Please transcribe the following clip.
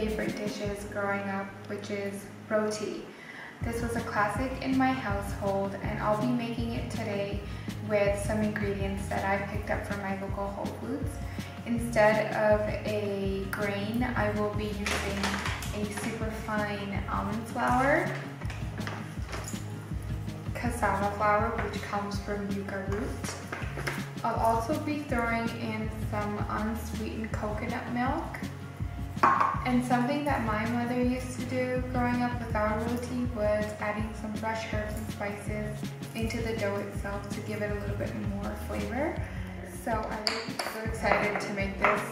favorite dishes growing up, which is roti. This was a classic in my household and I'll be making it today with some ingredients that I picked up from my local Whole Foods. Instead of a grain, I will be using a super fine almond flour, cassava flour, which comes from yuca root. I'll also be throwing in some unsweetened coconut milk. And something that my mother used to do growing up with our roti was adding some fresh herbs and spices into the dough itself to give it a little bit more flavor. So I'm so excited to make this,